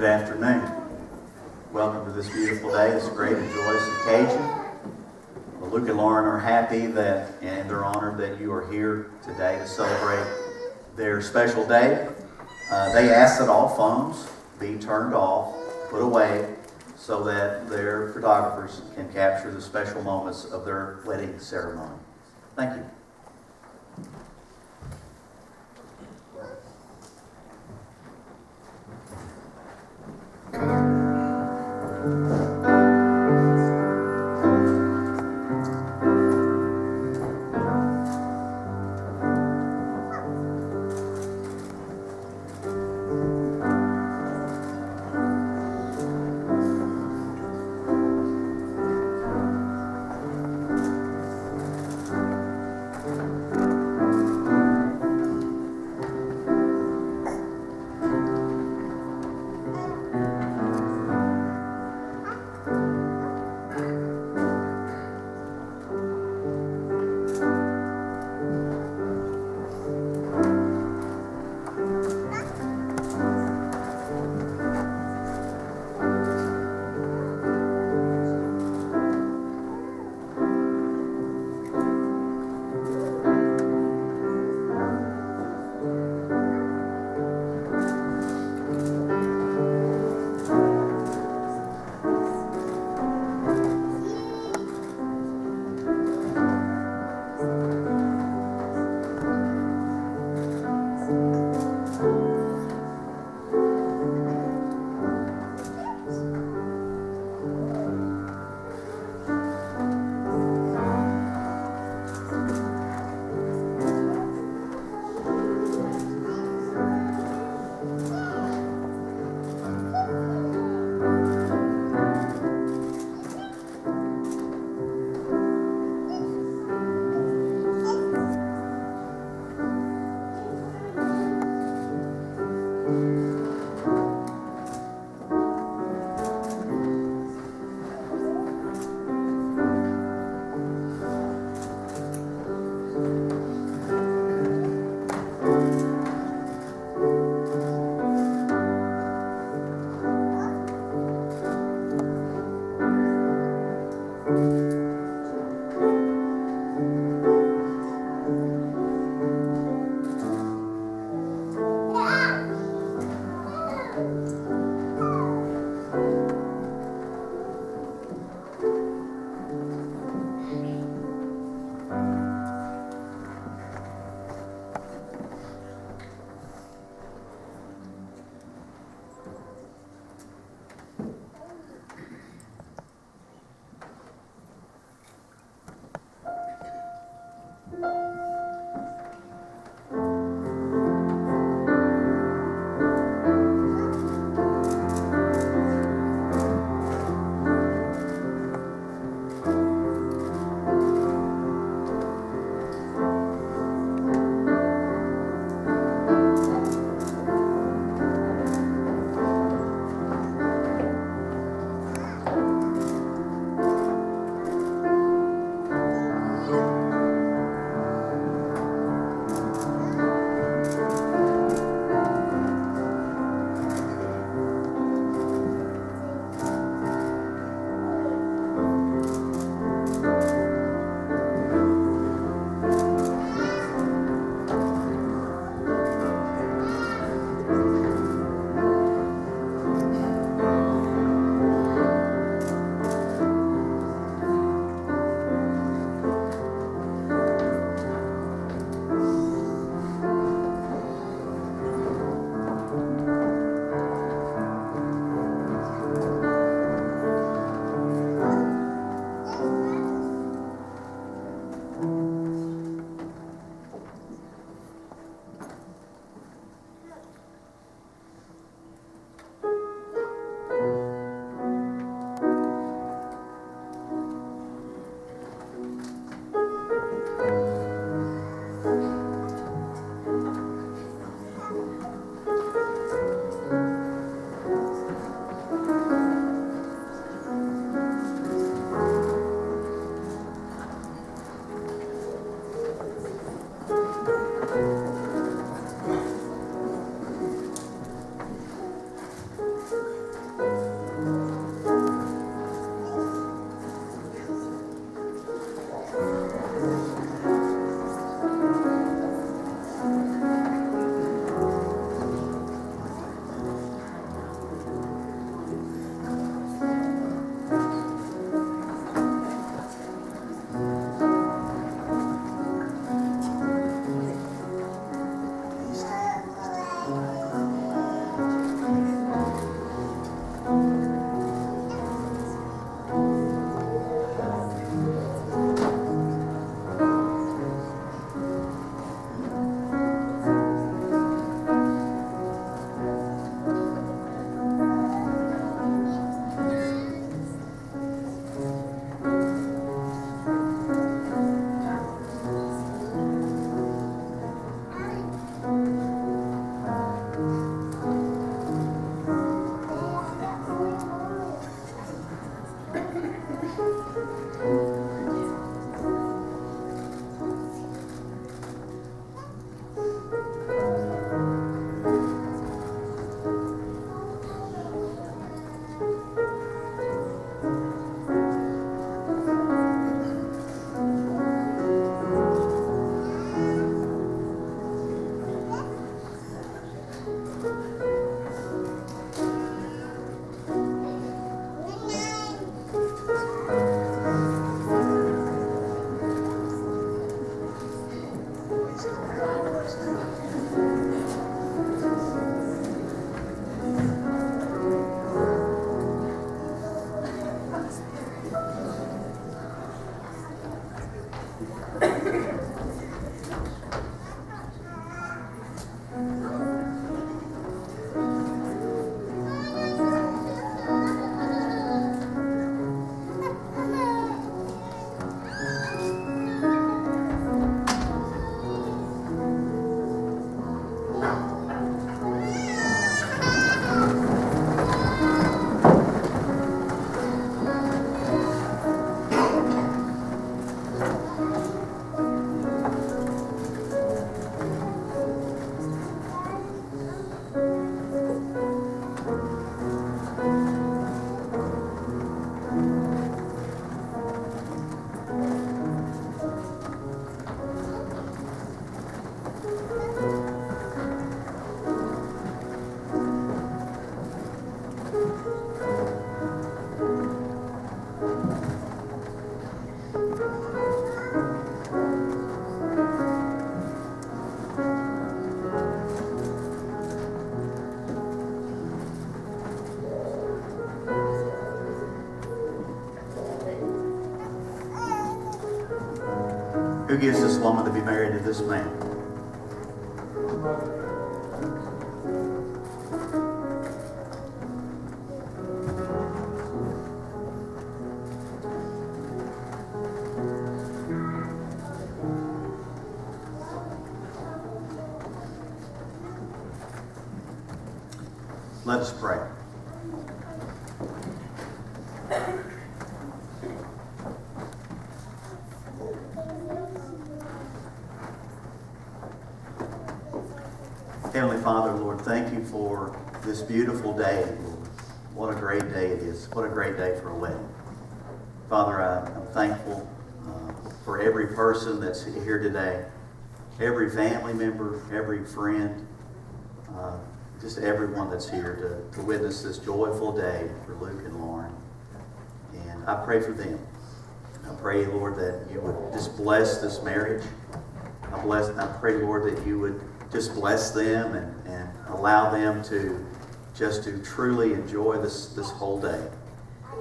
Good afternoon. Welcome to this beautiful day, this great and joyous occasion. Well, Luke and Lauren are happy that, and they're honored that you are here today to celebrate their special day. Uh, they ask that all phones be turned off, put away, so that their photographers can capture the special moments of their wedding ceremony. Thank you. Gives this woman to be married to this man? Let us pray. Heavenly Father, Lord, thank you for this day, Lord. What a great day it is. What a great day for a wedding. Father, I, am thankful uh, for every person that's here today, every family member, every friend, uh, just everyone that's here to, to witness this joyful day for Luke and Lauren. And I pray for them. I pray, Lord, that you would just bless this marriage. I bless. I pray, Lord, that you would just bless them and, and allow them to just to truly enjoy this, this whole day.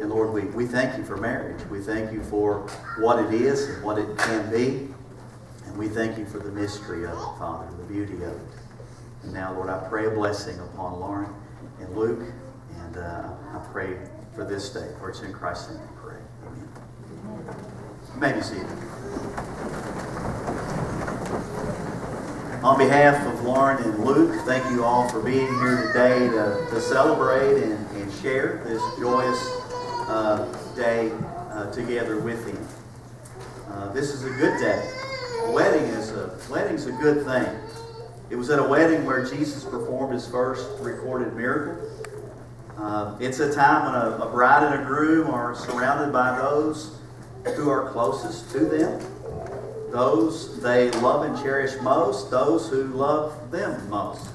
And Lord, we, we thank you for marriage. We thank you for what it is and what it can be. And we thank you for the mystery of it, Father, the beauty of it. And now, Lord, I pray a blessing upon Lauren and Luke. And uh, I pray for this day. For it's in Christ's name we pray. Amen. You may be. On behalf of Lauren and Luke, thank you all for being here today to, to celebrate and, and share this joyous uh, day uh, together with him. Uh, this is a good day. A wedding is a wedding's a good thing. It was at a wedding where Jesus performed his first recorded miracle. Uh, it's a time when a, a bride and a groom are surrounded by those who are closest to them those they love and cherish most, those who love them most.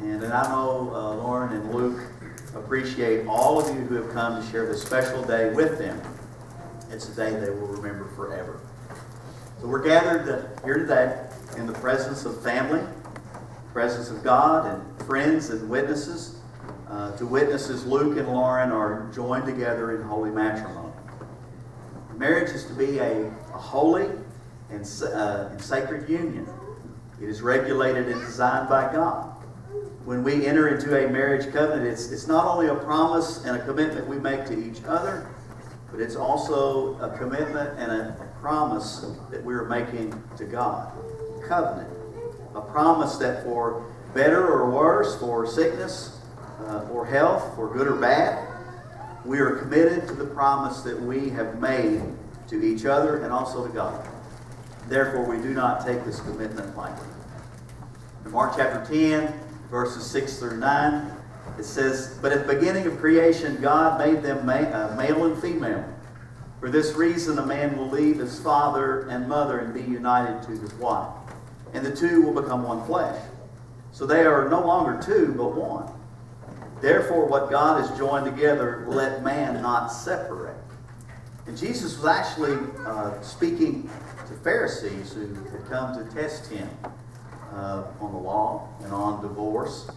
And, and I know uh, Lauren and Luke appreciate all of you who have come to share this special day with them. It's a day they will remember forever. So we're gathered here today in the presence of family, presence of God, and friends and witnesses. Uh, to witnesses, Luke and Lauren are joined together in holy matrimony. Marriage is to be a, a holy and, uh, and sacred union. It is regulated and designed by God. When we enter into a marriage covenant, it's, it's not only a promise and a commitment we make to each other, but it's also a commitment and a, a promise that we're making to God. Covenant. A promise that for better or worse, for sickness uh, or health, for good or bad, we are committed to the promise that we have made to each other and also to God. Therefore, we do not take this commitment lightly. In Mark chapter 10, verses 6 through 9, it says, But at the beginning of creation, God made them uh, male and female. For this reason, a man will leave his father and mother and be united to his wife, and the two will become one flesh. So they are no longer two, but one. Therefore, what God has joined together, let man not separate. And Jesus was actually uh, speaking to Pharisees who had come to test him uh, on the law and on divorce.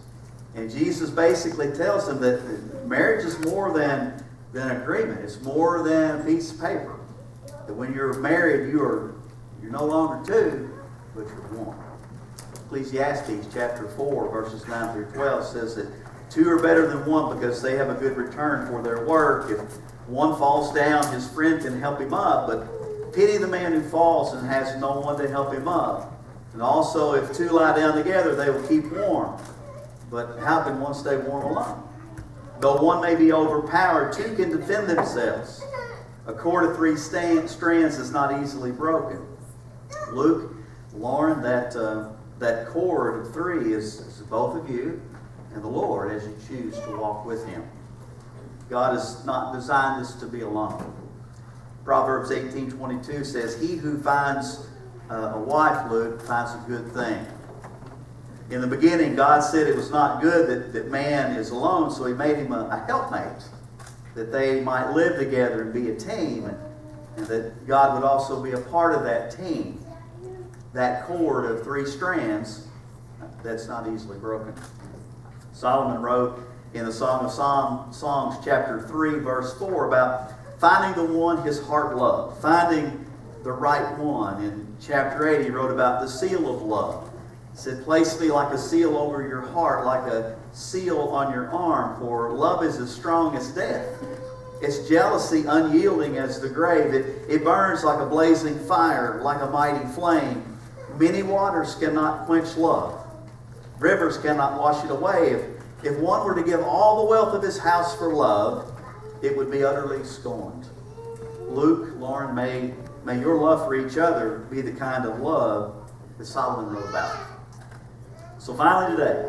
And Jesus basically tells them that marriage is more than, than agreement. It's more than a piece of paper. That when you're married, you are you're no longer two, but you're one. Ecclesiastes chapter 4, verses 9 through 12 says that two are better than one because they have a good return for their work. If one falls down, his friend can help him up, but Pity the man who falls and has no one to help him up. And also, if two lie down together, they will keep warm. But how can one stay warm alone? Though one may be overpowered, two can defend themselves. A cord of three stand, strands is not easily broken. Luke, Lauren, that, uh, that cord of three is, is both of you and the Lord as you choose to walk with Him. God has not designed us to be alone. Proverbs 18.22 says, He who finds uh, a wife, Luke, finds a good thing. In the beginning, God said it was not good that, that man is alone, so he made him a, a helpmate, that they might live together and be a team, and, and that God would also be a part of that team. That cord of three strands, that's not easily broken. Solomon wrote in the Song of Psalm, Songs, chapter 3, verse 4, about finding the one his heart loved, finding the right one. In chapter 8, he wrote about the seal of love. He said, Place me like a seal over your heart, like a seal on your arm, for love is as strong as death. Its jealousy unyielding as the grave. It, it burns like a blazing fire, like a mighty flame. Many waters cannot quench love. Rivers cannot wash it away. If, if one were to give all the wealth of his house for love, it would be utterly scorned. Luke, Lauren, may, may your love for each other be the kind of love that Solomon wrote about. So finally today,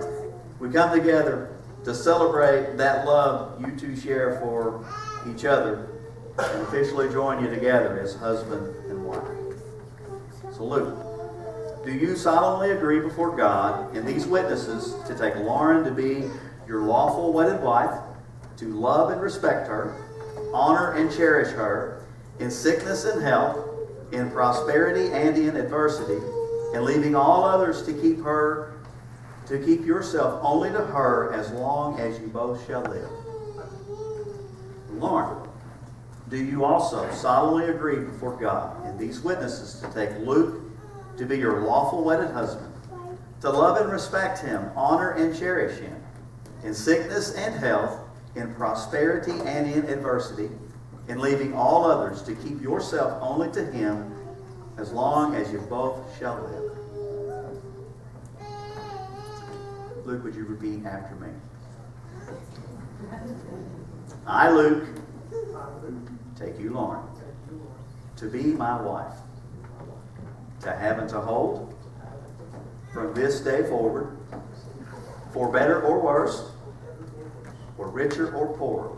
we come together to celebrate that love you two share for each other and officially join you together as husband and wife. So Luke, do you solemnly agree before God and these witnesses to take Lauren to be your lawful wedded wife, to love and respect her, honor and cherish her, in sickness and health, in prosperity and in adversity, and leaving all others to keep her, to keep yourself only to her as long as you both shall live? Lauren, do you also solemnly agree before God and these witnesses to take Luke to be your lawful wedded husband, to love and respect him, honor and cherish him, in sickness and health, in prosperity and in adversity, in leaving all others to keep yourself only to him as long as you both shall live. Luke, would you repeat after me? I, Luke, take you, Lauren, to be my wife to have and to hold from this day forward, for better or worse, for richer or poorer,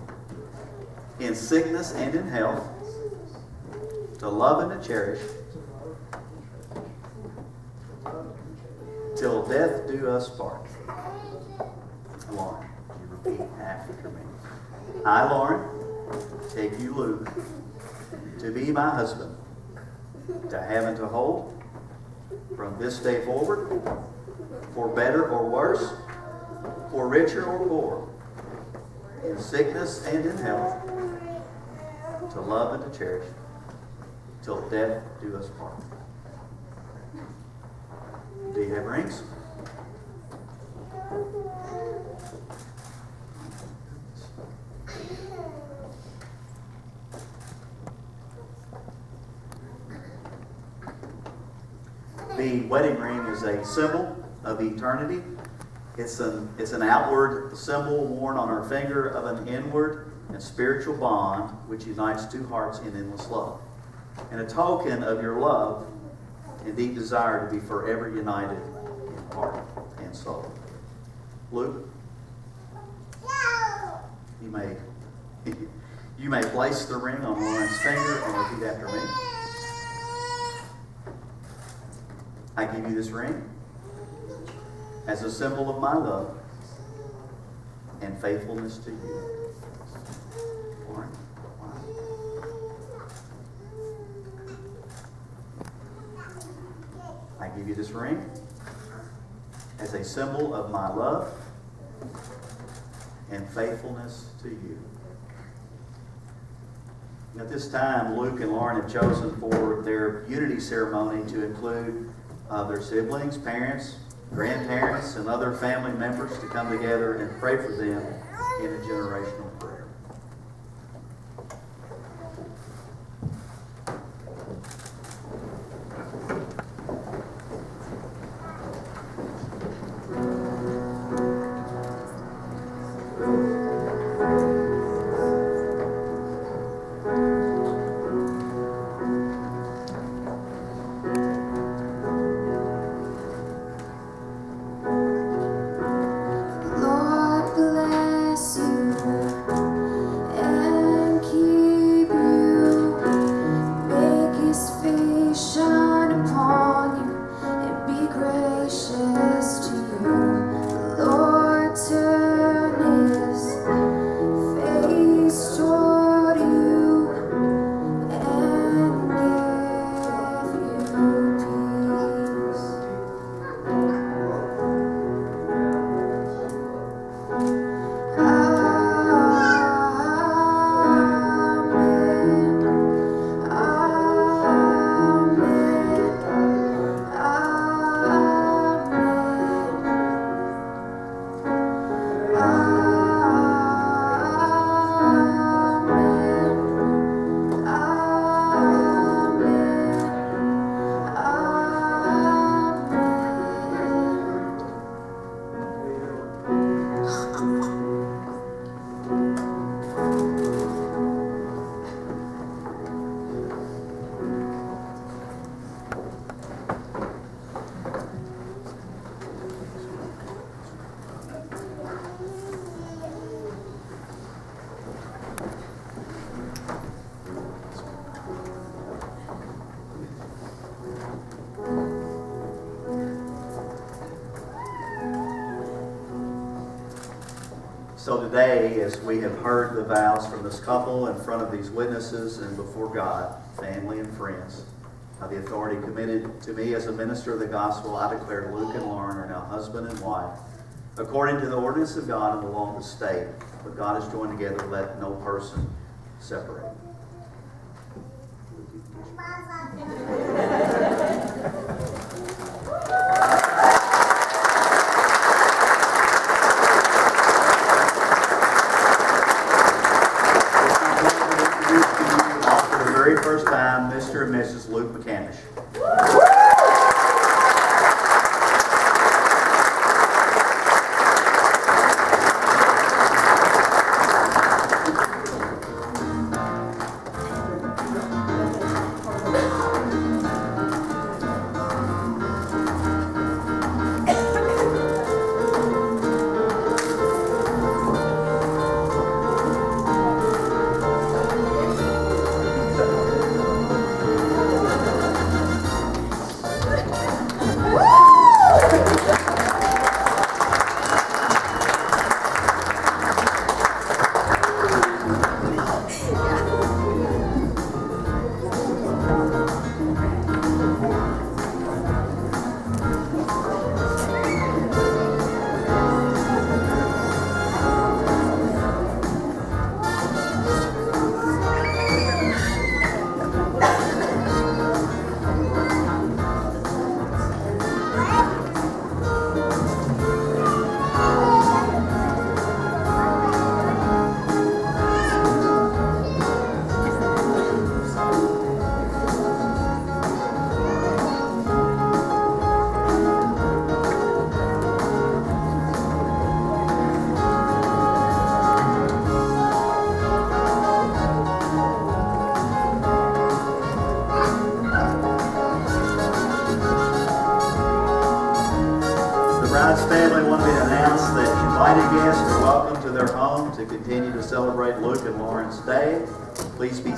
in sickness and in health, to love and to cherish, till death do us part. Lauren, you repeat after me. I, Lauren, take you, Luke, to be my husband, to have and to hold, from this day forward, for better or worse, for richer or poorer, in sickness and in health, to love and to cherish, till death do us part. Do you have rings? The wedding ring is a symbol of eternity. It's an, it's an outward symbol worn on our finger of an inward and spiritual bond which unites two hearts in endless love. And a token of your love and deep desire to be forever united in heart and soul. Luke, you may, you may place the ring on Lauren's finger and repeat after me. I give you this ring as a symbol of my love and faithfulness to you. Lauren. I give you this ring as a symbol of my love and faithfulness to you. At this time, Luke and Lauren have chosen for their unity ceremony to include uh, their siblings, parents, grandparents, and other family members to come together and pray for them in a generational So today, as we have heard the vows from this couple in front of these witnesses and before God, family, and friends, by the authority committed to me as a minister of the gospel, I declare Luke and Lauren are now husband and wife, according to the ordinance of God and the law of the state. What God has joined together, let no person separate.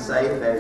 Safe as